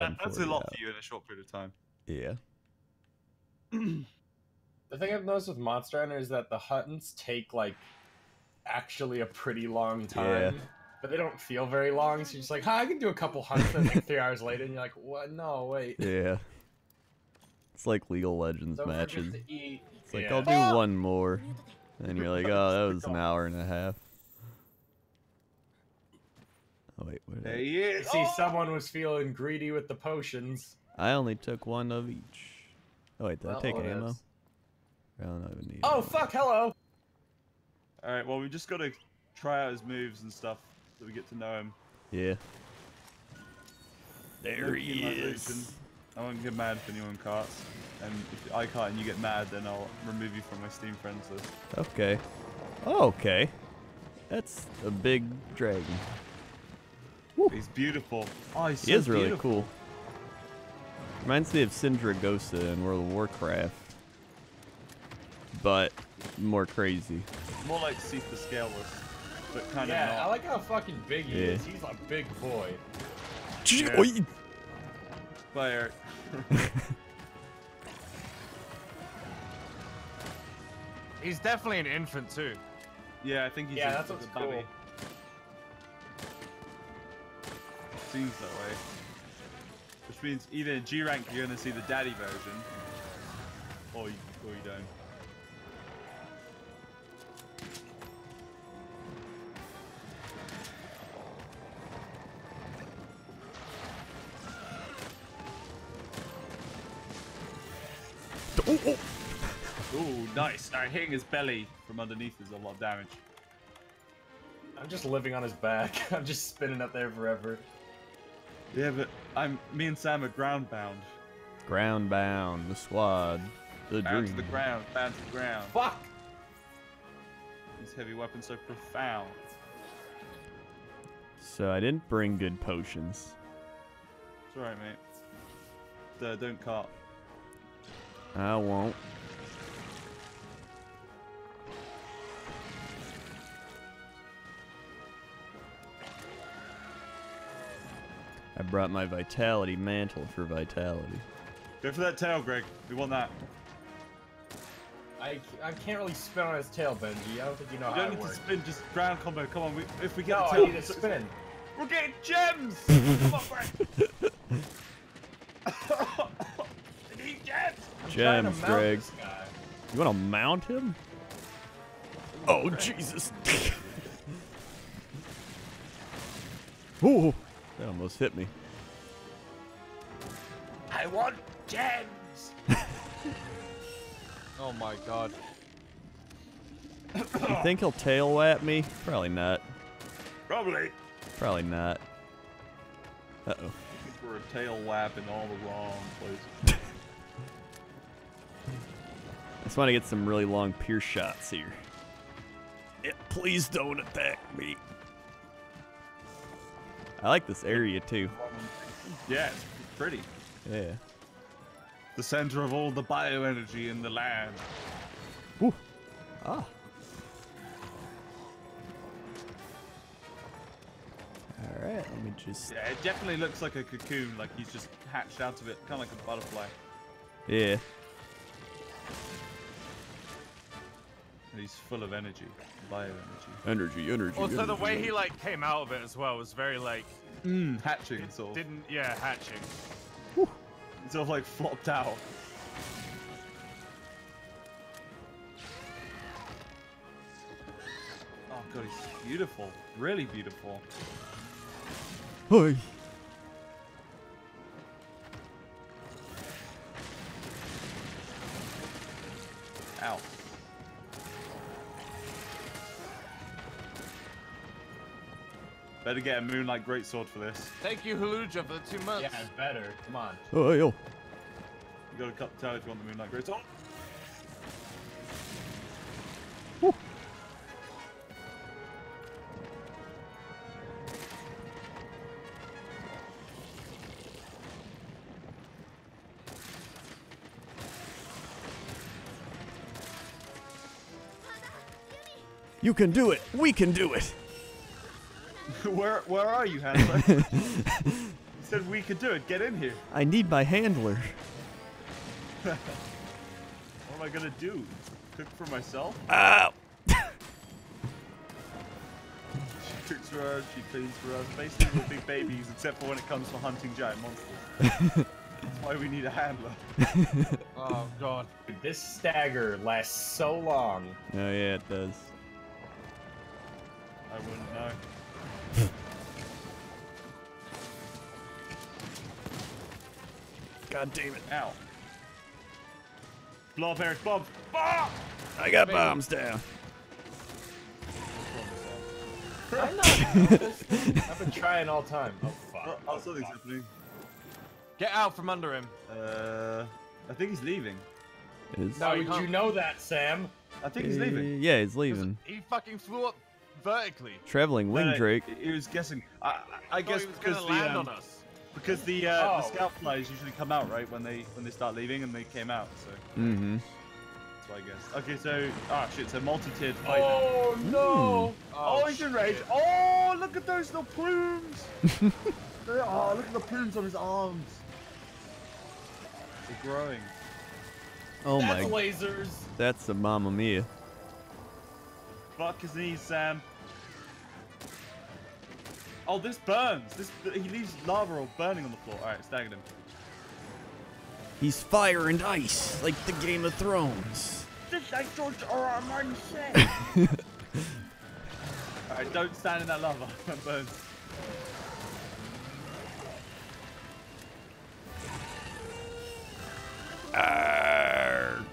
That- that's a lot out. for you in a short period of time. Yeah. The thing I've noticed with Monster Hunter is that the hunts take like actually a pretty long time. Yeah. But they don't feel very long, so you're just like, "Hi, I can do a couple hunts." And like three hours later, and you're like, "What? No, wait." Yeah. It's like League of Legends Don't matches. to eat. It's like Yeah. I'll do one more, and you're like, oh, that was an hour and a half. Oh wait, what did There I, he is. See, Oh! someone was feeling greedy with the potions. I only took one of each. Oh wait, did I take ammo? is- I don't even need. Oh ammo. fuck! Hello. All right. Well, we just got to try out his moves and stuff so we get to know him. Yeah. There Look, he is. I won't get mad if anyone carts. And if I cart and you get mad, then I'll remove you from my Steam friends list. Okay. Oh, okay. That's a big dragon. He's beautiful. Oh, he's He so is really cool. Reminds me of Sindragosa in World of Warcraft. But more crazy. More like Seath the Scaleless, but kind Yeah, of Yeah, I like how fucking big he Yeah. is. He's a big boy. Yeah. Oi! Bye, Eric. He's definitely an infant too. Yeah, I think he's Yeah, a, that's a what's baby. cool. Seems that way. Which means either in G rank you're gonna see the daddy version, or you, or you don't. Oh, oh. Ooh, nice. Alright, hitting his belly from underneath is a lot of damage. I'm just living on his back. I'm just spinning up there forever. Yeah, but I'm me and Sam are ground bound. Ground bound, the squad, the Bound dream. to the ground, bound to the ground. Fuck! These heavy weapons are profound. So I didn't bring good potions. It's alright, mate. Uh, don't cart. I won't. I brought my vitality mantle for vitality. Go for that tail, Greg. We want that. I, I can't really spin on his tail, Benji. I don't think you know You how don't it need to spin, just ground combo. Come on, we, if we get No, the I need to spin. we're getting gems. Come on, Greg. I need gems. I'm Gems, Greg. You want to mount him? Oh, Jesus. Ooh, that almost hit me. I want gems. Oh my god. You think he'll tail whap me? Probably not. Probably. Probably not. Uh oh. We're a tail whap in all the wrong places. I just want to get some really long pierce shots here. Yeah, please don't attack me. I like this area too. yeah, it's pretty. Yeah. The center of all the bioenergy in the land. Woo. Ah. All right, let me just. Yeah, it definitely looks like a cocoon, like he's just hatched out of it, kind of like a butterfly. Yeah. And he's full of energy, bioenergy. Energy, energy. Energy. Also, the way he like came out of it as well was very like Mm, hatching, sort of. didn't yeah hatching. Sort of like flopped out. Oh god, he's beautiful. Really beautiful. Oi. Ow. Better get a Moonlight Greatsword for this. Thank you, Haluja, for the two months. Yeah, better. Come on. Oh, yo. You gotta cut tell if you want the Moonlight Greatsword. Oh. You can do it. We can do it. where where are you, Handler? Said we could do it. Get in here. I need my handler. What am I gonna do? Cook for myself? Ow! She cooks for us, she cleans for us. Basically, we're big babies, except for when it comes to hunting giant monsters. That's why we need a handler. Oh god. This stagger lasts so long. Oh yeah, it does. God damn it! Ow. Blow up Eric's bombs. Ah! I got bombs down. I'm not. I've been trying all time. Oh fuck. Oh, oh, something's happening. Get out from under him. Uh, I think he's leaving. Is How you would you know that, Sam? I think he's Uh, leaving. Yeah, he's leaving. He fucking flew up vertically. Traveling wing No, no, drake. He was guessing. I, I, I guess he was because gonna the land um, on us. Because the uh, Oh. the scout flies usually come out right when they when they start leaving and they came out. So Mm-hmm. that's what I guess. Okay, so ah shit, so multi-tiered fight. now. Oh no! Oh, he's enraged. shit. Oh, look at those little plumes. oh, look at the plumes on his arms. They're growing. Oh That's my, lasers. that's the mamma mia. Fuck his knees, Sam. Oh, this burns. This he leaves lava all burning on the floor. All right, staggered him. He's fire and ice, like the Game of Thrones. This ain't George R. R. Martin said. all right, don't stand in that lava. That burns. Arr.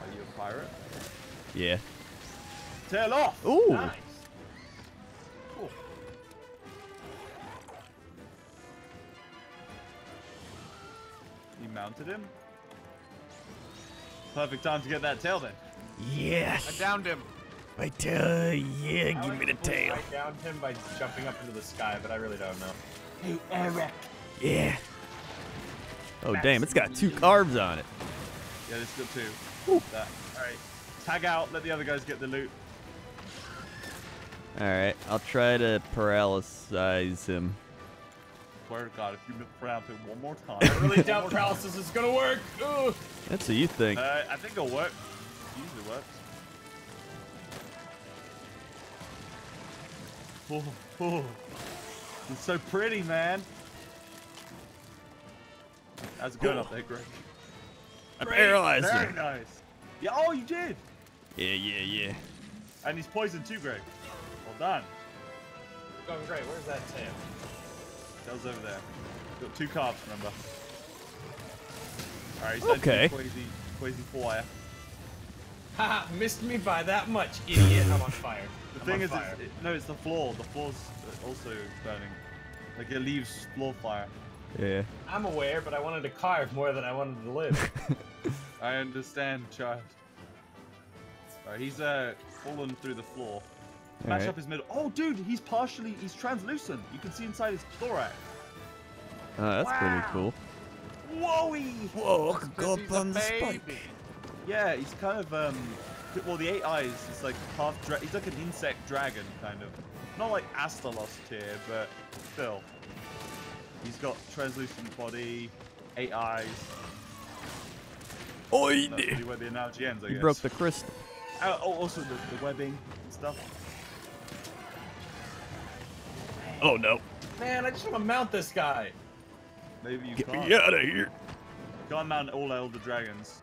Are you a pirate? Yeah. Tail off. Ooh. Nice. Mounted him? Perfect time to get that tail then. Yes. I downed him. I tell yeah, I give me the tail. I downed him by jumping up into the sky, but I really don't know. Hey, Eric. Yeah. Oh damn, it's got two carves on it. Yeah, this got two. That. Alright. Tag out, let the other guys get the loot. All right, I'll try to paralyze him. Swear to God, if you pronounce it one more time. I really doubt paralysis is gonna work. Ugh. That's what you think. Uh, I think it'll work. Usually works. Oh, oh. It's so pretty, man. That's good going up there, Greg? I paralyzed Very him. nice. Yeah, oh, you did. Yeah, yeah, yeah. And he's poisoned too, Greg. Well done. Going great. Where's that Sam? That was over there. Got two carves, remember? Alright, he's Okay. do Quasi, quasi fire. Haha, missed me by that much, idiot. I'm on fire. The I'm thing is, it's, it, no, it's the floor. The floor's uh, also burning. Like it leaves floor fire. Yeah. I'm aware, but I wanted to carve more than I wanted to live. I understand, child. Alright, he's uh fallen through the floor. Smash Alright. up his middle. Oh, dude, he's partially, he's translucent. You can see inside his thorax. Oh, that's pretty cool. Whoa! Whoa, I could Because he's a. Yeah, he's kind of um. Well, the eight eyes is like half. Dra- he's like an insect dragon, kind of. Not like Astalos tier, but still. He's got translucent body, eight eyes. Oi, That's really where the analogy ends, I You guess. broke the crystal. Uh, oh, also the, the webbing and stuff. Oh no. Man, I just want to mount this guy. Maybe you Get can't. me out of here. Can't mount all elder dragons.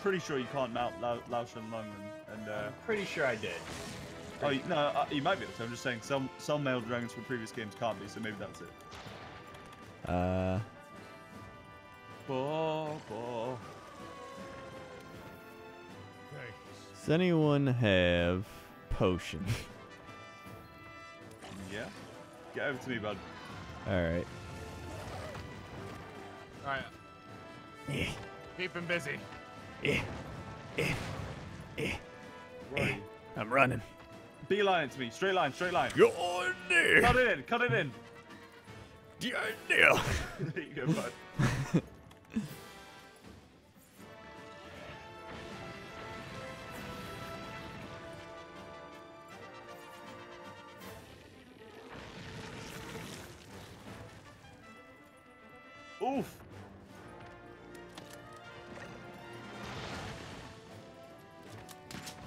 Pretty sure you can't mount Lao, Lao-Shan Lung and, and uh, I'm pretty sure I did. oh you, no, uh, you might be able to. I'm just saying some some male dragons from previous games can't be, so maybe that's it. Uh, Bo, bo. does anyone have potion? Yeah. Get over to me, bud. All right. Alright, Eh, keep him busy. eh, eh, eh. Where are? I'm running. Beeline to me. Straight line, straight line. Go on there. Cut it in, cut it in. Yeah, yeah. there you go, bud. Oof.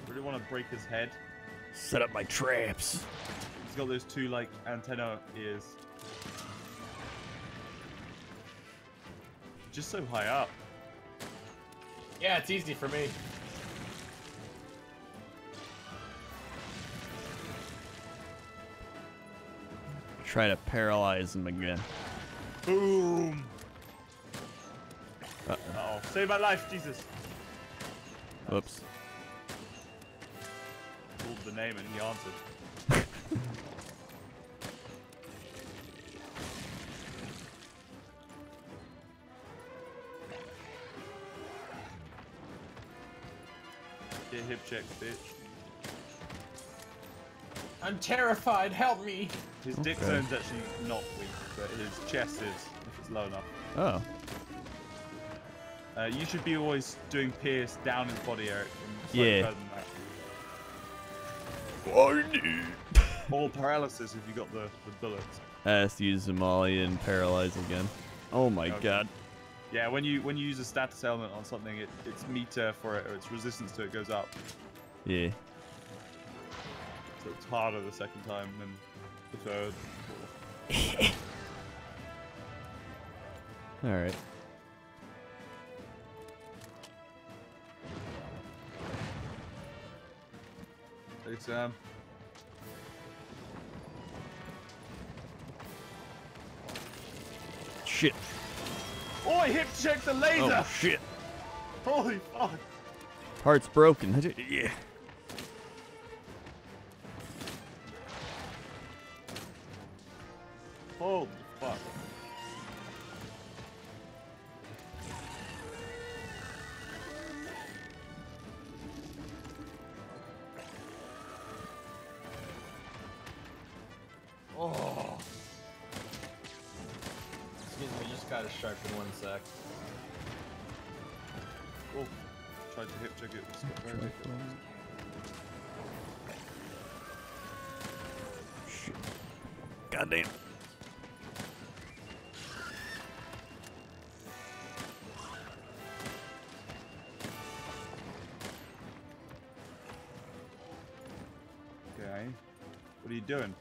Really want to break his head. Set up my traps. He's got those two like antenna ears. Just so high up. Yeah, it's easy for me. Try to paralyze him again. Boom. Save my life, Jesus. Whoops. Called the name and he answered. Get hip check, bitch. I'm terrified. Help me. His dick Okay. zone's actually not weak, but his chest is, if it's low enough. Oh. Uh, you should be always doing pierce down his body, Eric. and Yeah. better than that. Paralysis if you got the, the bullets. I have to use Zamali and paralyze again. Oh my Okay. god. Yeah, when you when you use a status element on something, it, its meter for it or its resistance to it goes up. Yeah. So it's harder the second time than the third. Alright. It's um. Shit. Oh, I hip checked the laser! Oh shit. Holy fuck! Heart's broken. Yeah. Holy fuck! Goddamn. Okay. What are you doing?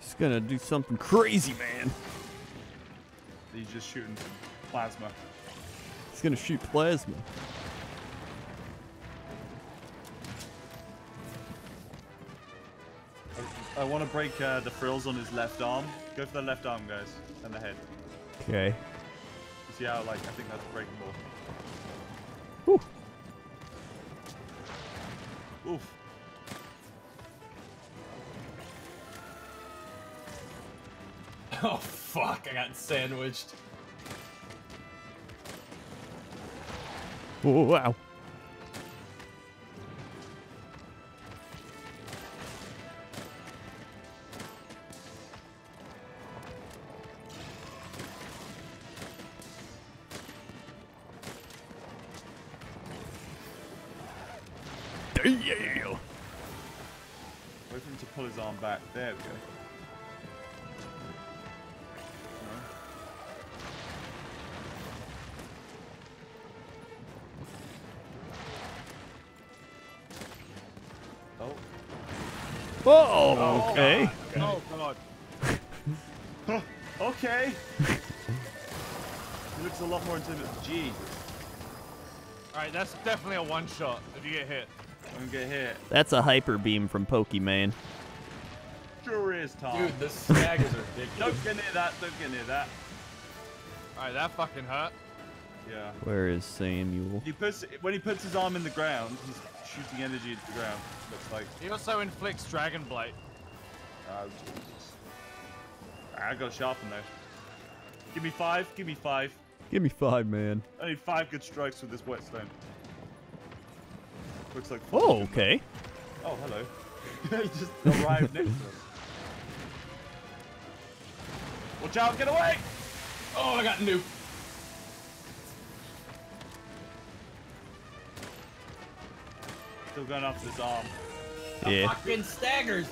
He's gonna do something crazy, man. He's just shooting some plasma. He's gonna shoot plasma. I, I want to break uh, the frills on his left arm. Go for the left arm, guys, and the head. Okay. You see how, like, I think that's breakable. Whew. Oof. Oh fuck, I got sandwiched. Oh, wow. Back. There we go. No. Oh. Oh, okay. Oh god. Oh, okay. he looks a lot more intimidating. Gee, Alright, that's definitely a one shot if you get hit. I'm gonna get hit. That's a hyper beam from Pokemon. Sure is, Tom. Dude, the staggers are ridiculous. Don't get near that. Don't get near that. Alright, that fucking hurt. Yeah. Where is Samuel? He puts when he puts his arm in the ground, he's shooting energy into the ground. Looks like. He also inflicts Dragon Blight. Uh, I got sharpened though. Give me five. Give me five. Give me five, man. I need five good strikes with this whetstone. Looks like. Oh, okay. Oh, hello. he just arrived next to us. Watch out! Get away! Oh, I got nuked. Still going after this arm. Yeah. Fucking staggers.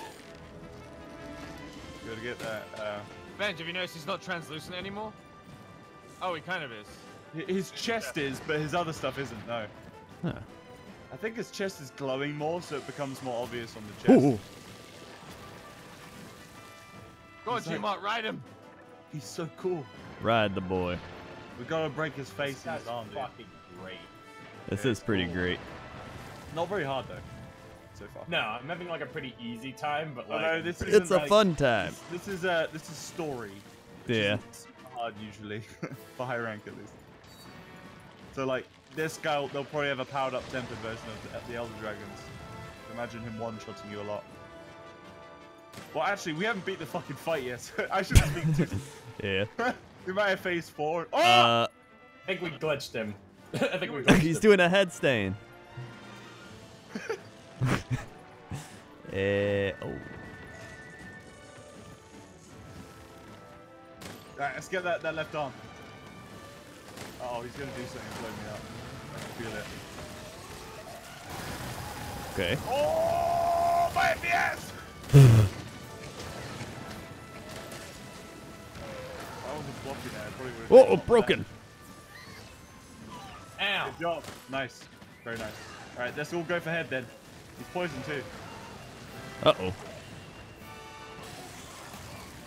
Gotta get that. Uh, Benj, have you noticed he's not translucent anymore? Oh, he kind of is. His chest is, but his other stuff isn't. No. Huh. I think his chest is glowing more, so it becomes more obvious on the chest. Ooh. Go on, He's like- ride him. He's so cool. Ride the boy. We gotta break his face This and his arm, dude. fucking great. This Yeah, is pretty cool. great. Not very hard though, so far. No, I'm having like a pretty easy time, but like no, I'm this isn't It's a like- fun time. This, this is uh, this is story. Yeah. isn't Hard usually for high rank at least. So like this guy, they'll probably have a powered up tempered version of the, the Elder Dragons. Imagine him one shotting you a lot. Well, actually, we haven't beat the fucking fight yet. So I should speak to. Yeah. we might have phase four. Oh! Uh, I think we glitched him. I think we glitched he's him. doing a head stain. Eh, oh. Right, let's get that, that left arm. Oh, he's gonna do something to blow me up. I can feel it. Okay. Oh, my FPS! Oh, been oh, off broken. Ow! Good job. Nice. Very nice. Alright, let's all go for head then. He's poisoned too. Uh oh.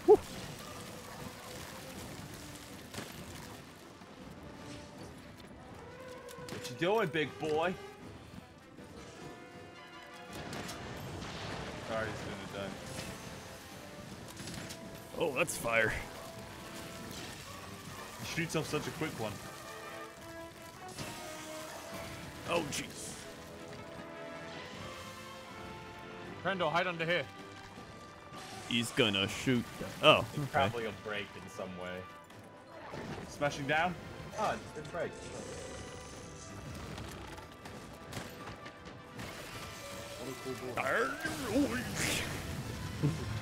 What you doing, big boy? Sorry, he's gonna die. Oh, that's fire. He shoots off such a quick one. Oh, jeez. Crendor, hide under here. He's gonna shoot. Oh, It okay. probably will break in some way. Smashing down. Oh, it breaks.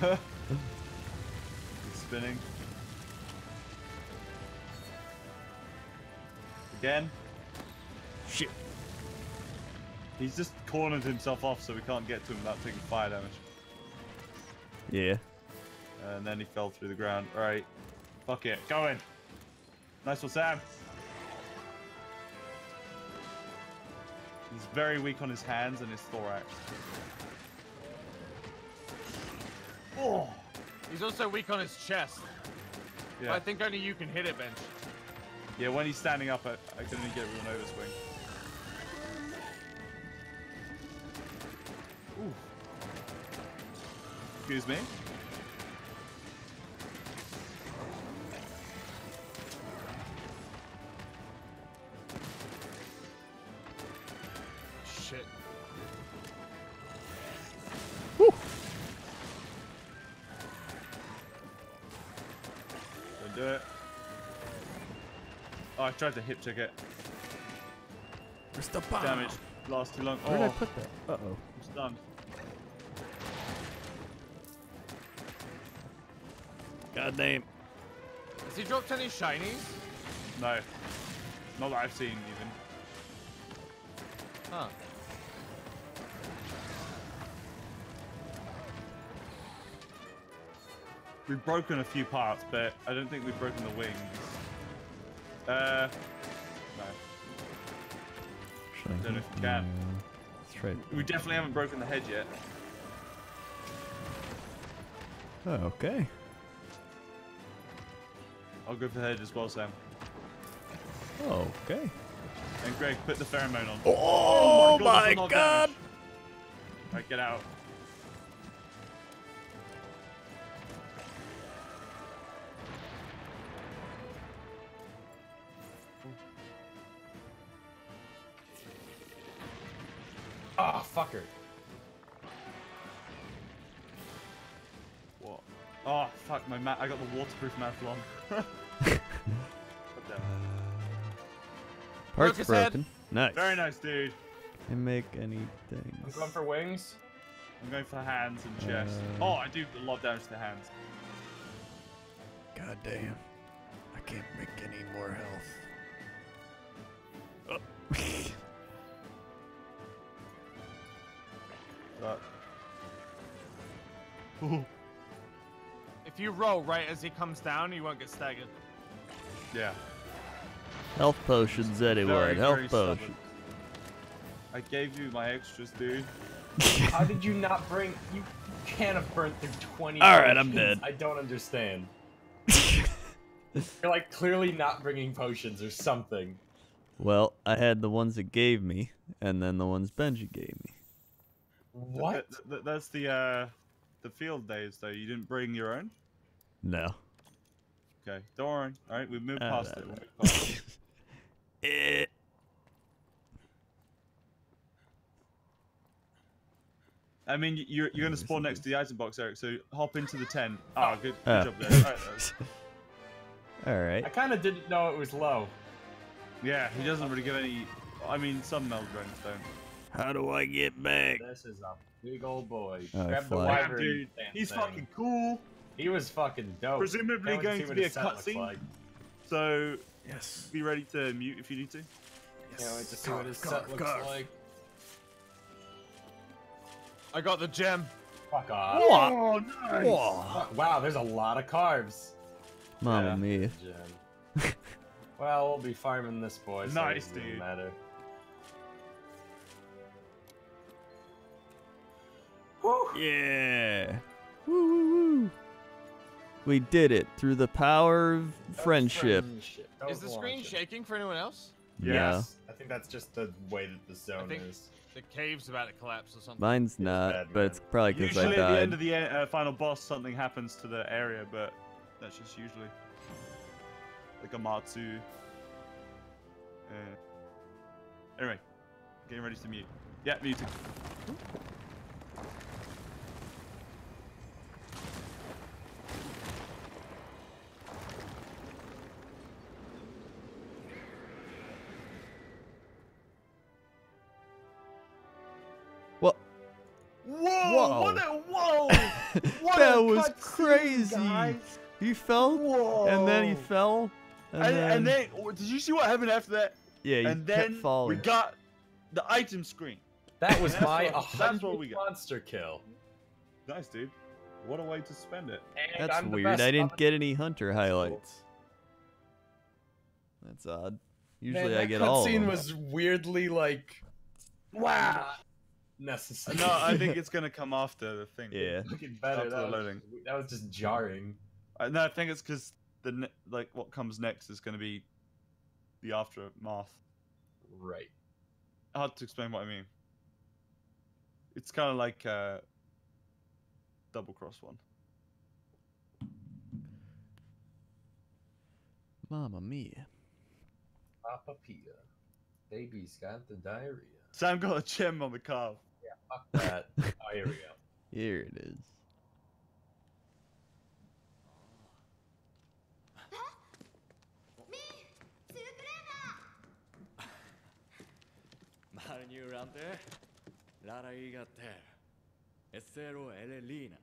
He's spinning. Again. Shit. He's just cornered himself off so we can't get to him without taking fire damage. Yeah. And then he fell through the ground. Alright. Fuck it. Go in. Nice one, Sam. He's very weak on his hands and his thorax. Oh! He's also weak on his chest. Yeah. I think only you can hit it, Benj. Yeah, when he's standing up, I, I can only get everyone over swing. Ooh. Excuse me. Tried to hip check it. Where's the bomb? Damage. Last too long. Where did I Oh, put that? Uh oh. I'm stunned. God damn. Has he dropped any shinies? No. Not that I've seen, even. Huh. We've broken a few parts, but I don't think we've broken the wings. Uh, no. Don't know if you can. Let's. We definitely haven't broken the head yet. Oh, okay. I'll go for the head as well, Sam. Okay. And Greg, put the pheromone on. Oh, God, my that's a god! Alright, get out. I got the waterproof mat on. God. Parts his broken. Nice. Very nice, dude. Can make anything. I'm going for wings. I'm going for hands and chest. Uh, oh, I do a lot of damage to the hands. God damn. I can't make any more health. But... Ooh. If you roll right as he comes down, you won't get staggered. Yeah. Health potions, anyone. Very, Health very stubborn. potions. I gave you my extras, dude. How did you not bring? You can't have burnt through 20. All right, I'm dead. I don't understand. You're like clearly not bringing potions or something. Well, I had the ones it gave me, and then the ones Benji gave me. What? Th- th- that's the uh, the field days, though. You didn't bring your own. No. Okay, don't worry. All right, we've moved Ah, past that- it. We'll move past it. Eh. I mean, you're you're gonna spawn next to the item box, Eric. So hop into the tent. Ah, good, good Ah. job there. All right, though. All right. I kind of didn't know it was low. yeah, he doesn't really give any. I mean, some meld don't. How do I get back? This is a big old boy. Oh, Grab the fly. Damn, wyvern. dude, he's thing. fucking cool. He was fucking dope. Presumably Can't going see to be a his set looks cutscene. like. So Yes. be ready to mute if you need to. Can't wait to see what his set looks like. I got the gem. Fuck off. Oh, nice. Whoa. Wow, there's a lot of carves. Mamma Yeah. mia. Well, we'll be farming this boy. So Nice, it doesn't dude. Matter. Yeah. Woo, woo, woo. We did it through the power of friendship. Don't Is the screen shaking for anyone else? Yeah. Yes. I think that's just the way that the zone think- is. The cave's about to collapse or something. Mine's It's not, bad, but it's probably because I Usually at the end of the uh, final boss, something happens to the area, but that's just usually like a Matsu. Uh, anyway, getting ready to mute. Yeah, muting. Whoa! What a whoa! What that a was crazy. guys. He fell, Whoa! and then he fell, and, And, then, and then, did you see what happened after that? yeah, he and kept then we got the item screen. That was my what- that's what we got. monster kill. Nice, dude. What a way to spend it. And That's I'm weird. I didn't get any hunter highlights. That's odd. Usually Man, I get all of cutscene them. was weirdly like Wow. Necessary. No, I think it's gonna come after the thing. Yeah. Fucking better. After the That was, loading. that was just jarring. Uh, No, I think it's because the ne- like what comes next is gonna be the aftermath. Right. Hard to explain what I mean. It's kind of like a double cross one. Mamma mia. Papa Pia. Baby's got the diarrhea. Sam got a gem on the calf. Fuck that. oh, here we go. Here it is. Maru around there? Lara Iga there. Esero Elena.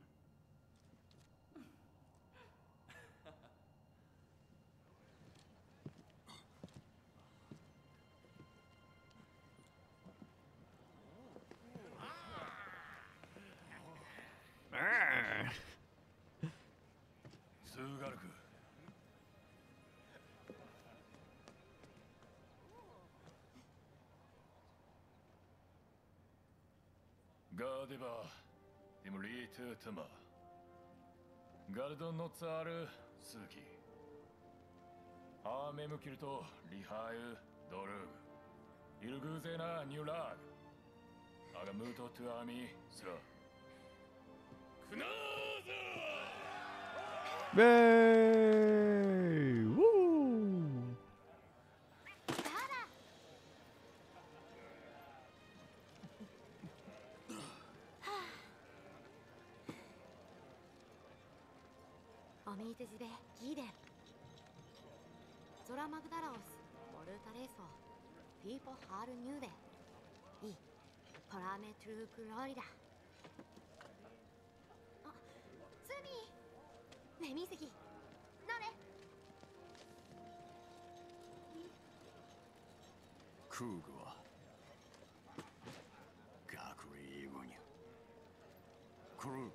ーグアガムートトゥアーミスラクナーザ Yay! people had knew them. He promised to Gloria. あ、スミー。ねみせき。なれ。クーグは学位イブニュ。クルーグ。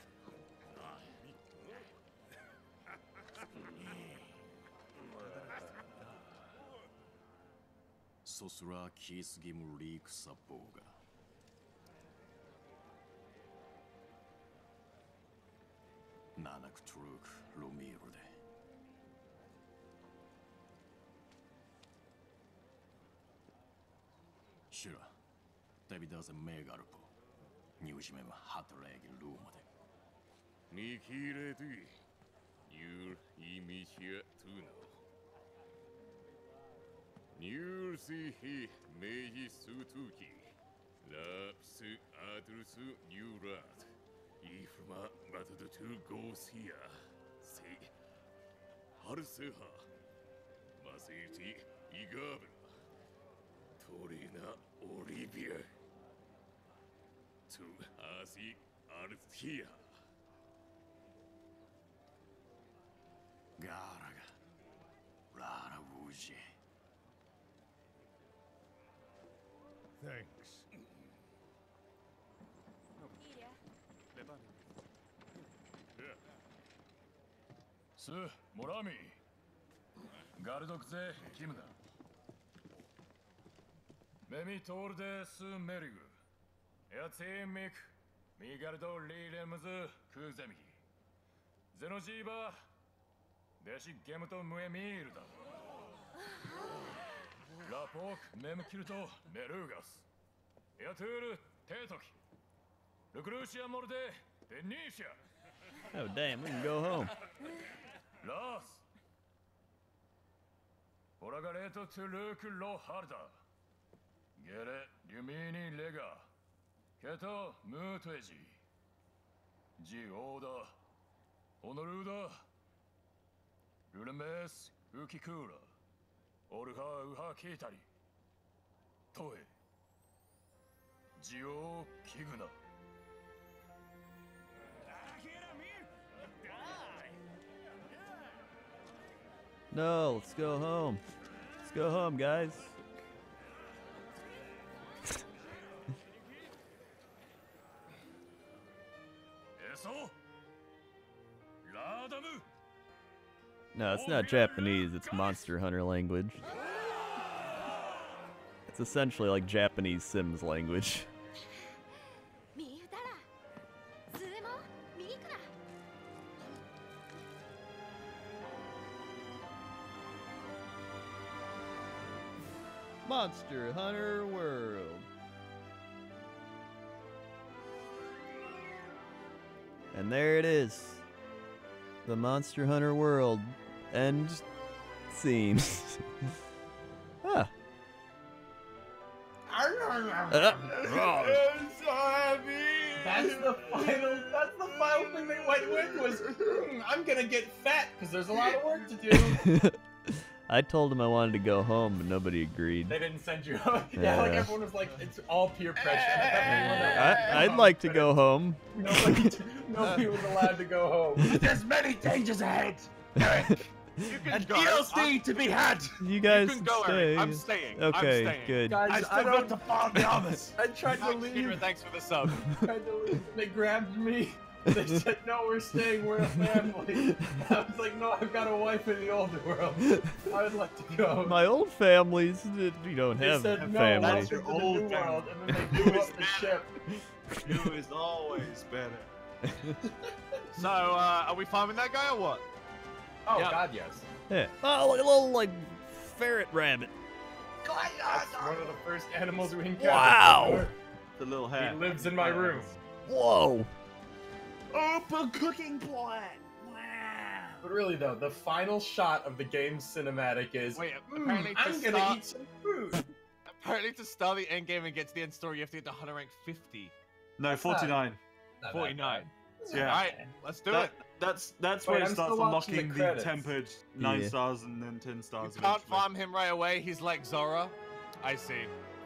ソスラー・キースギム・リーク・サポーガナナク・トゥルーク・ロミールで。Sure. Debidas megarpo. Newsmem hatreg lumade. Nikireti. You'll meet here too now. リークサポーがナナクトゥルクロミールで Shira, David doesn't make up. Nieuws met me hard regen loemen. Mikire du, Nur imihia tuno. Nur sihi mehi sutuki. Lapsu adrusu nurat. Ifma matadutu gosia. Se. Harseha. Masiti igabra. Torina Olivia. To Asi Arthia. Thanks. ス・モラミガルドクゼ・キムだメミトールデス・メリグエアツェンミクミガルド・リーレムズ・クゼミゼノジーバーデシ・ゲムト・ムエミールだラポーク・メムキルト・メルーガス。エアトゥール・テートキ。ルクルーシア・モルデ・デニーシア。Oh, damn, we can go home. ラースオラガレート・トゥルーク・ロハルダ。ゲレ・リュミーニ・レガ。ケト・ムートエジ。ジ・オーダホノルーダルレメス・ウキクーラオルハー・ウハ・ケータリトエジオ・キグナ No, let's go home. Let's go home, guys. No, it's not Japanese, it's Monster Hunter language. It's essentially like Japanese Sims language. Monster Hunter World. And there it is. The Monster Hunter World End scene. ah. Uh, I'm so happy. That's the final. That's the final thing they went with was, "Hmm, I'm gonna get fat because there's a lot of work to do. I told him I wanted to go home, but nobody agreed. They didn't send you home. Yeah, like everyone was like, it's all peer pressure. I, I'd like to go home. Nobody, nobody was allowed to go home. There's many dangers ahead, Eric. You can and go. DLC I'm- to be had. You You guys can go, stay. Eric. I'm staying. Okay, I'm staying. good. Guys, I I, still don't. got to farm the others. I tried to Thanks, Peter. leave. Thanks for the sub. tried to leave. They grabbed me. They said, "No, we're staying. We're a family." I was like, "No, I've got a wife in the older world. I would like to go." My old families, you don't they have said, "No, family. welcome That's to your the old new world," and then they blew up the ship. New is always better. So, uh, are we farming that guy or what? Oh Yeah. God, yes. Yeah. Oh, look, a little like ferret rabbit. That's one of the first animals we encountered. Wow. The little hat. He lives in my room. Whoa. Open cooking plan. But really, though, the final shot of the game's cinematic is, Wait, "Hmm, apparently to I'm gonna start- eat some food. Apparently, to start the end game and get to the end story, you have to get to hunter rank 50. No, 49. Not that 49. bad. Yeah. Alright, let's do That- it. That's that's Wait, where it I'm starts still watching the unlocking the, credits. tempered nine Yeah. stars and then ten stars. You stars. can't eventually. farm him right away. He's like Zorah. I see.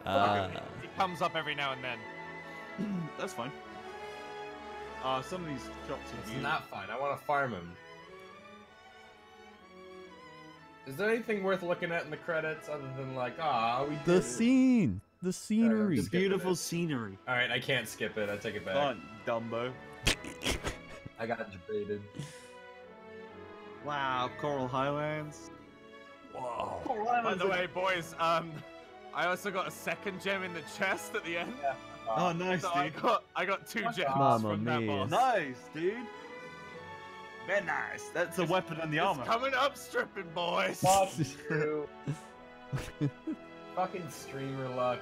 Ah, He comes up every now and then. That's fine. Uh, some of these shops are It's beautiful. not fine. I want to farm him. Is there anything worth looking at in the credits other than like, ah, we did the it? scene, the scenery. It's beautiful scenery. All right, I can't skip it. I take it back. Come on, Dumbo. I got debated. Wow, Coral Highlands. Wow. Coral By the way, boys, um, I also got a second gem in the chest at the end. Oh, nice, So I got I got two gems Mamma from that mia. boss. Nice, dude. Very nice. That's the weapon and the armor. coming up stripping, boys. Fuck you. Fucking streamer luck.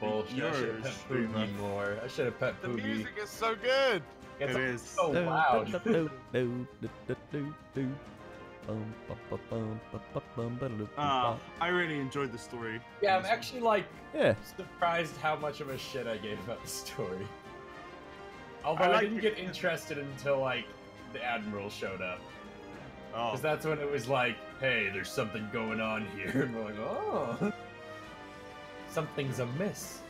Bullshit. You're I should have pet streamer. Poogie more. I should have pet The music is so good. It's It is. so loud. Ah, I really enjoyed the story. Yeah, I'm actually like Yeah, surprised how much of a shit I gave about the story. Although I I, didn't get interested until like the admiral showed up, Oh, because that's when it was like, "Hey, there's something going on here," and we're like, "Oh, something's amiss."